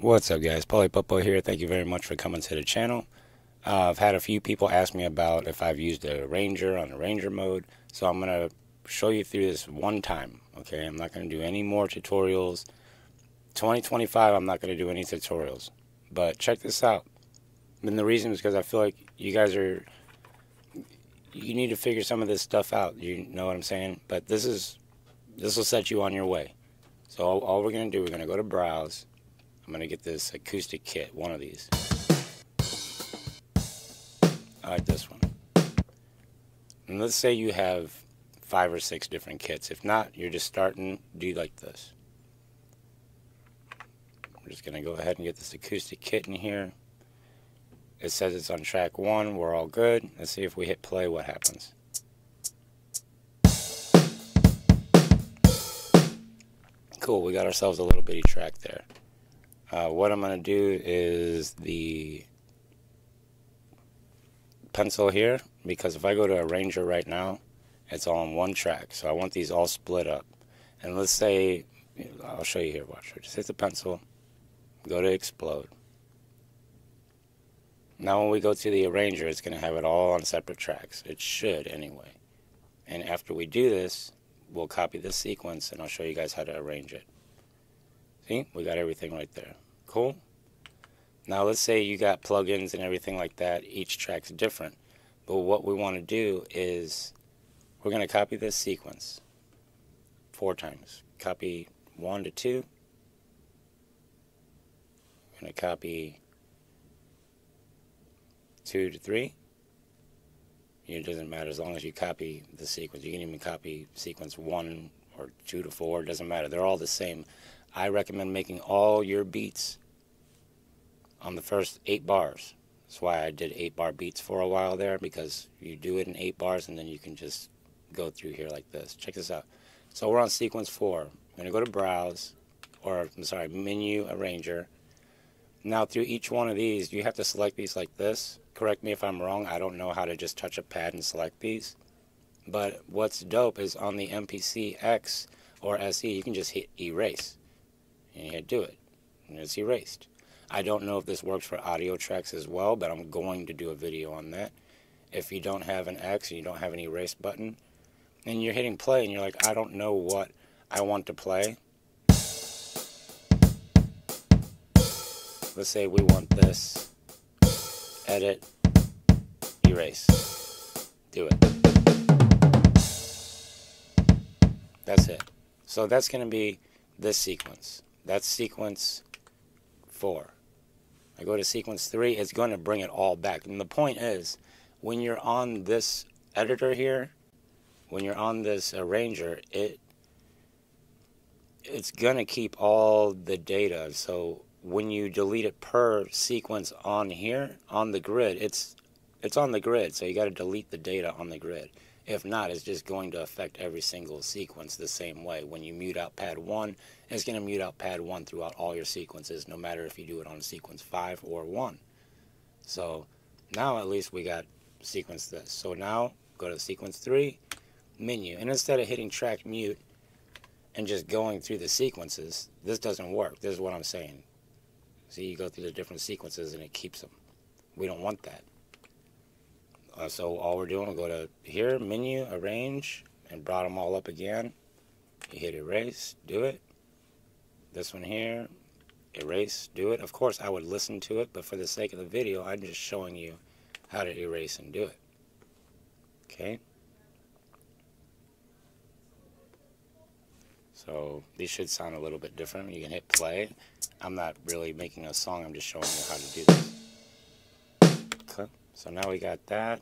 What's up guys, Popo here. Thank you very much for coming to the channel. Uh, I've had a few people ask me about if I've used Arranger on the arranger mode, so I'm going to show you through this one time, okay? I'm not going to do any more tutorials. 2025, I'm not going to do any tutorials, but check this out. And the reason is because I feel like you guys are, you need to figure some of this stuff out, you know what I'm saying? But this is, this will set you on your way. So all, all we're going to do, we're going to go to Browse, I'm going to get this acoustic kit, one of these. I like this one. And let's say you have five or six different kits. If not, you're just starting, do you like this. We're just going to go ahead and get this acoustic kit in here. It says it's on track one. We're all good. Let's see if we hit play what happens. Cool, we got ourselves a little bitty track there. Uh, what I'm going to do is the pencil here, because if I go to Arranger right now, it's all on one track. So I want these all split up. And let's say, I'll show you here, watch. Just hit the pencil, go to explode. Now when we go to the arranger, it's going to have it all on separate tracks. It should anyway. And after we do this, we'll copy this sequence and I'll show you guys how to arrange it. See, we got everything right there. Cool? Now let's say you got plugins and everything like that. Each track's different. But what we want to do is we're going to copy this sequence four times. Copy one to two. We're going to copy two to three. It doesn't matter as long as you copy the sequence. You can even copy sequence one or two to four. Doesn't matter. They're all the same. I recommend making all your beats on the first eight bars. That's why I did eight bar beats for a while there because you do it in eight bars and then you can just go through here like this. Check this out. So we're on sequence four. I'm going to go to browse or I'm sorry, menu arranger. Now through each one of these, you have to select these like this. Correct me if I'm wrong. I don't know how to just touch a pad and select these. But what's dope is on the MPC X or SE, you can just hit erase and hit do it, and it's erased. I don't know if this works for audio tracks as well, but I'm going to do a video on that. If you don't have an X and you don't have an erase button, and you're hitting play and you're like, I don't know what I want to play. Let's say we want this. Edit. Erase. Do it. That's it. So that's going to be this sequence. That's sequence 4. I go to sequence 3, it's going to bring it all back. And the point is, when you're on this editor here, when you're on this arranger, it it's going to keep all the data. So when you delete it per sequence on here, on the grid, it's it's on the grid. So you got to delete the data on the grid. If not, it's just going to affect every single sequence the same way. When you mute out pad 1, it's going to mute out pad 1 throughout all your sequences, no matter if you do it on sequence 5 or 1. So now at least we got sequence this. So now go to sequence 3, menu. And instead of hitting track mute and just going through the sequences, this doesn't work. This is what I'm saying. See, you go through the different sequences and it keeps them. We don't want that. Uh, so all we're doing, we'll go to here, menu, arrange, and brought them all up again. You hit erase, do it. This one here, erase, do it. Of course, I would listen to it, but for the sake of the video, I'm just showing you how to erase and do it. Okay. So these should sound a little bit different. You can hit play. I'm not really making a song, I'm just showing you how to do this. So now we got that.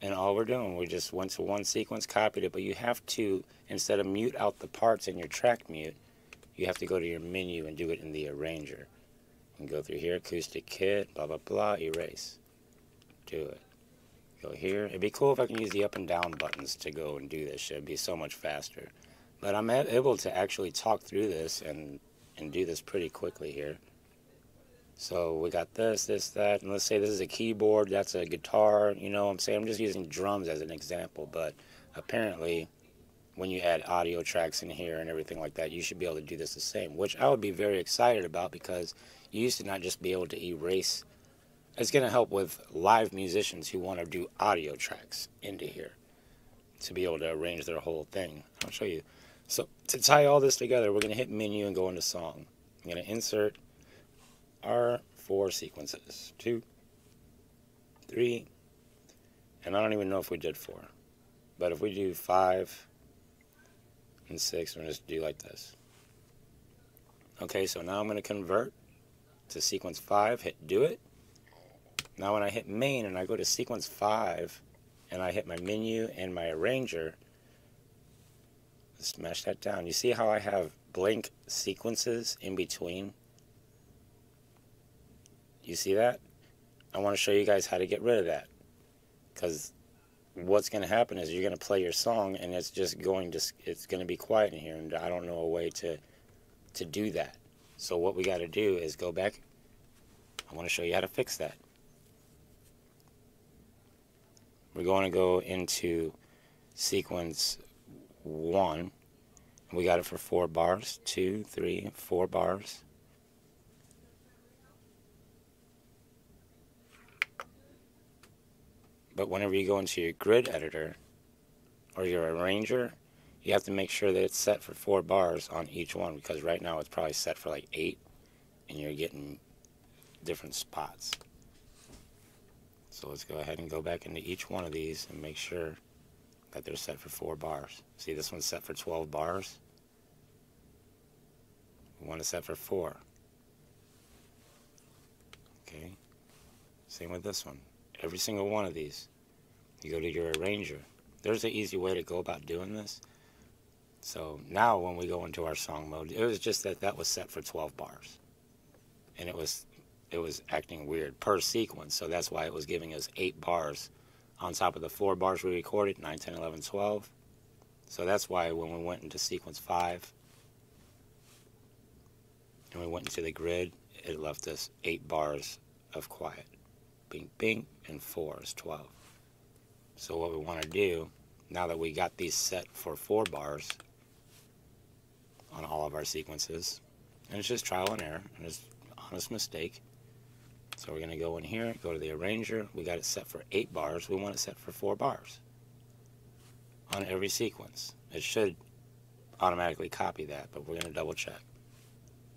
And all we're doing, we just went to one sequence, copied it, but you have to, instead of mute out the parts in your track mute, you have to go to your menu and do it in the arranger. And go through here, acoustic kit, blah, blah, blah, erase. Do it. Go here. It'd be cool if I can use the up and down buttons to go and do this shit. It'd be so much faster. But I'm able to actually talk through this and, and do this pretty quickly here. So we got this, this, that, and let's say this is a keyboard, that's a guitar, you know what I'm saying? I'm just using drums as an example, but apparently when you add audio tracks in here and everything like that, you should be able to do this the same, which I would be very excited about because you used to not just be able to erase. It's going to help with live musicians who want to do audio tracks into here to be able to arrange their whole thing. I'll show you. So to tie all this together, we're going to hit menu and go into song. I'm going to insert our four sequences. Two, three, and I don't even know if we did four. But if we do five, and 6. I'm going to just do like this. Okay, so now I'm going to convert to sequence 5, hit do it. Now when I hit main and I go to sequence 5 and I hit my menu and my arranger, smash that down. You see how I have blank sequences in between? You see that? I want to show you guys how to get rid of that. Because what's going to happen is you're going to play your song and it's just going to it's going to be quiet in here and I don't know a way to to do that. So what we got to do is go back. I want to show you how to fix that. We're going to go into sequence 1. We got it for 4 bars, two, three, four bars. But whenever you go into your grid editor or your arranger, you have to make sure that it's set for four bars on each one because right now it's probably set for like eight and you're getting different spots. So let's go ahead and go back into each one of these and make sure that they're set for four bars. See this one's set for 12 bars. One is set for four. Okay. Same with this one every single one of these. You go to your arranger. There's an easy way to go about doing this. So now when we go into our song mode, it was just that that was set for 12 bars. And it was it was acting weird per sequence. So that's why it was giving us 8 bars on top of the 4 bars we recorded, 9, 10, 11, 12. So that's why when we went into sequence 5 and we went into the grid, it left us 8 bars of quiet bing, bing, and 4 is 12. So what we want to do, now that we got these set for 4 bars on all of our sequences, and it's just trial and error, and it's honest mistake. So we're going to go in here, go to the arranger. We got it set for 8 bars. We want it set for 4 bars on every sequence. It should automatically copy that, but we're going to double check.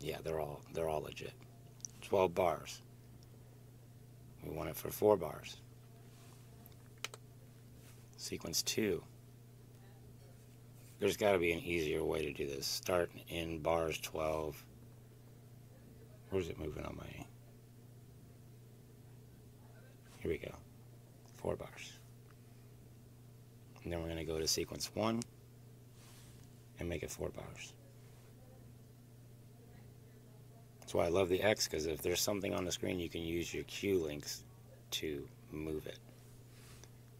Yeah, they're all they're all legit. 12 bars. We want it for four bars. Sequence two. There's got to be an easier way to do this. Start in bars 12. Where's it moving on my... Here we go. Four bars. And then we're going to go to sequence one and make it four bars. Why I love the X, because if there's something on the screen, you can use your Q links to move it.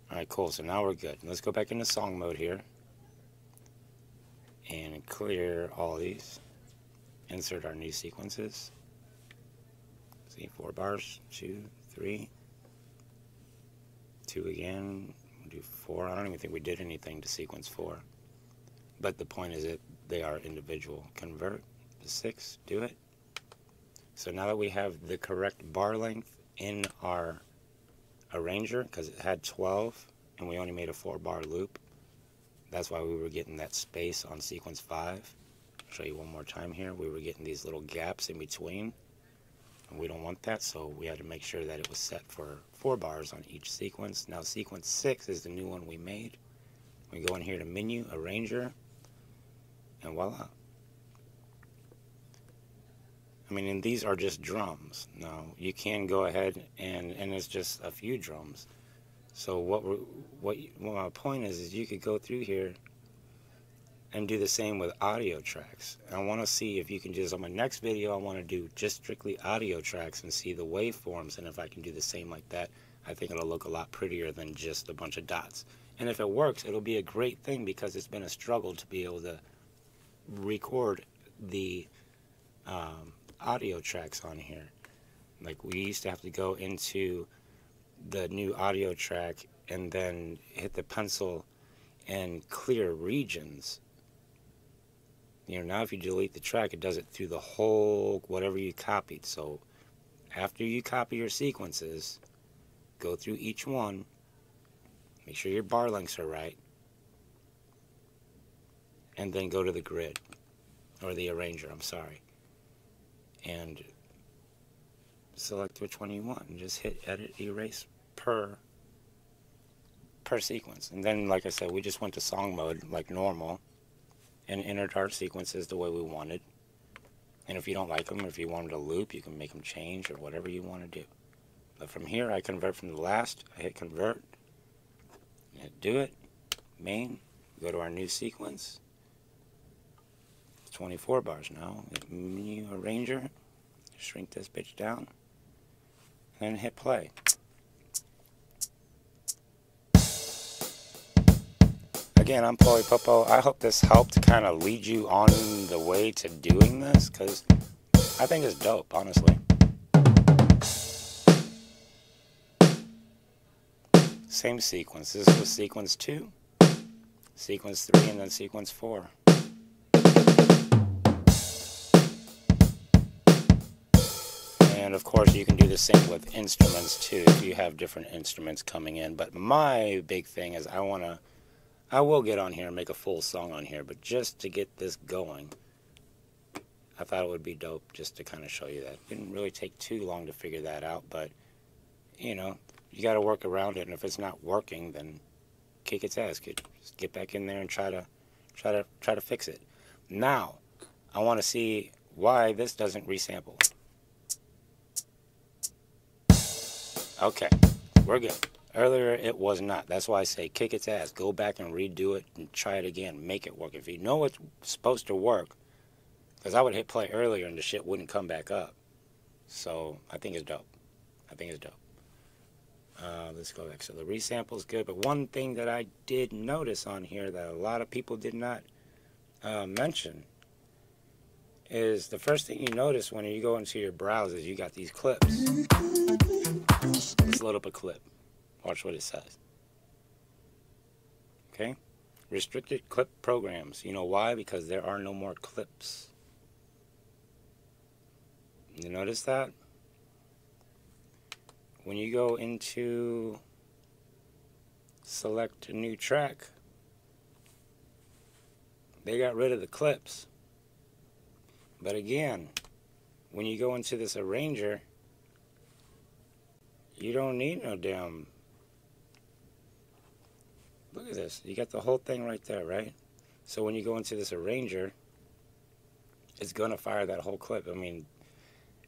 Alright, cool. So now we're good. Let's go back into song mode here. And clear all these. Insert our new sequences. See, four bars. Two, three. Two again. We'll do four. I don't even think we did anything to sequence four. But the point is that they are individual. Convert to six. Do it. So now that we have the correct bar length in our arranger, because it had 12 and we only made a 4 bar loop, that's why we were getting that space on sequence 5. I'll show you one more time here. We were getting these little gaps in between, and we don't want that, so we had to make sure that it was set for 4 bars on each sequence. Now sequence 6 is the new one we made. We go in here to menu, arranger, and voila, mean, and these are just drums. Now, you can go ahead and, and it's just a few drums. So what what, what my point is, is you could go through here and do the same with audio tracks. I want to see if you can just, on my next video, I want to do just strictly audio tracks and see the waveforms. And if I can do the same like that, I think it'll look a lot prettier than just a bunch of dots. And if it works, it'll be a great thing because it's been a struggle to be able to record the um, audio tracks on here. Like we used to have to go into the new audio track and then hit the pencil and clear regions. You know, now if you delete the track, it does it through the whole, whatever you copied. So after you copy your sequences, go through each one, make sure your bar lengths are right, and then go to the grid, or the arranger, I'm sorry. And select which one you want, and just hit edit erase per per sequence. And then, like I said, we just went to song mode like normal and entered our sequences the way we wanted. And if you don't like them, if you want them to loop, you can make them change or whatever you want to do. But from here, I convert from the last. I hit convert. Hit do it. Main. Go to our new sequence. 24 bars now. Menu arranger. Shrink this bitch down. And then hit play. Again, I'm Poli Popo. I hope this helped kind of lead you on the way to doing this because I think it's dope, honestly. Same sequence. This was sequence 2, sequence 3, and then sequence 4. And of course, you can do the same with instruments too if you have different instruments coming in. But my big thing is I want to I will get on here and make a full song on here, but just to get this going, I thought it would be dope just to kind of show you that. It didn't really take too long to figure that out, but you know, you got to work around it, and if it's not working, then kick its ass. Get get back in there and try to try to try to fix it. Now, I want to see why this doesn't resample. Okay, we're good. Earlier, it was not. That's why I say kick its ass. Go back and redo it and try it again. Make it work. If you know it's supposed to work, because I would hit play earlier and the shit wouldn't come back up. So I think it's dope. I think it's dope. Uh, let's go back. So the resample is good, but one thing that I did notice on here that a lot of people did not uh, mention is the first thing you notice when you go into your browsers, you got these clips. Let's load up a clip. Watch what it says. Okay? Restricted clip programs. You know why? Because there are no more clips. You notice that? When you go into select a new track, they got rid of the clips. But again, when you go into this arranger, you don't need no damn Look at this. You got the whole thing right there, right? So when you go into this arranger, it's going to fire that whole clip. I mean,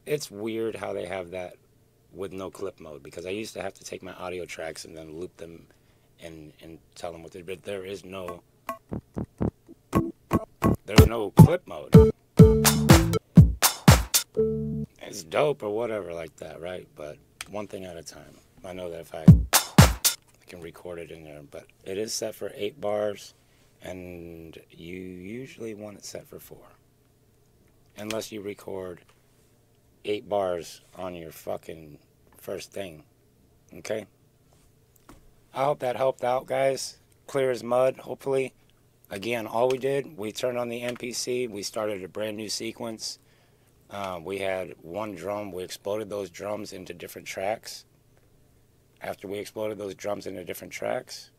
it's weird how they have that with no clip mode because I used to have to take my audio tracks and then loop them and, and tell them what they but there is no there's no clip mode. It's dope or whatever like that, right? But one thing at a time. I know that if I can record it in there. But it is set for 8 bars, and you usually want it set for 4. Unless you record 8 bars on your fucking first thing. Okay? I hope that helped out, guys. Clear as mud, hopefully. Again, all we did, we turned on the MPC, we started a brand new sequence. Uh, we had one drum, we exploded those drums into different tracks. After we exploded those drums into different tracks,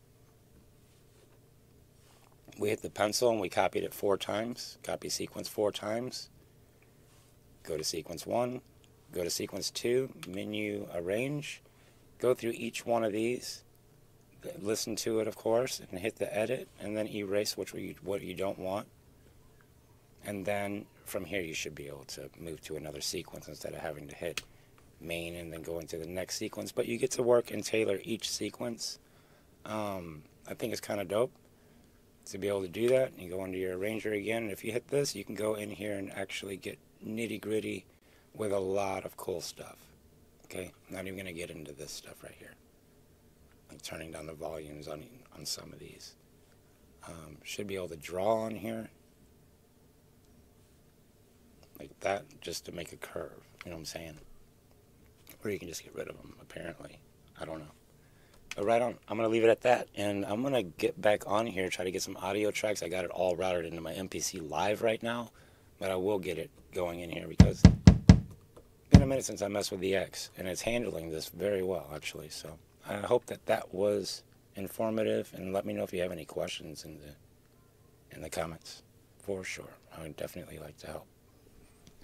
we hit the pencil and we copied it four times, copy sequence four times, go to sequence one, go to sequence two, menu arrange, go through each one of these, listen to it of course, and hit the edit, and then erase which you, what you don't want. And then from here you should be able to move to another sequence instead of having to hit main and then go into the next sequence. But you get to work and tailor each sequence. Um, I think it's kind of dope to be able to do that. You go into your arranger again, and if you hit this, you can go in here and actually get nitty gritty with a lot of cool stuff. Okay, not even gonna get into this stuff right here. Like turning down the volumes on on some of these. Um, should be able to draw on here like that just to make a curve. You know what I'm saying? Or you can just get rid of them, apparently. I don't know. So right on. I'm gonna leave it at that, and I'm gonna get back on here, try to get some audio tracks. I got it all routed into my MPC Live right now, but I will get it going in here because it's been a minute since I messed with the X, and it's handling this very well actually. So I hope that that was informative, and let me know if you have any questions in the in the comments. For sure, I would definitely like to help.